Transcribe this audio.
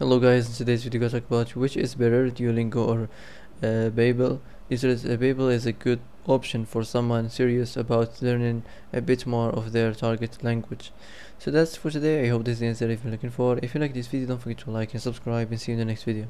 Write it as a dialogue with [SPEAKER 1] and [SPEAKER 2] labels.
[SPEAKER 1] Hello guys, in today's video I talk about which is better, Duolingo or uh, Babbel. This is, uh, Babbel is a good option for someone serious about learning a bit more of their target language. So that's for today, I hope this is the answer if you're looking for. If you like this video don't forget to like and subscribe and see you in the next video.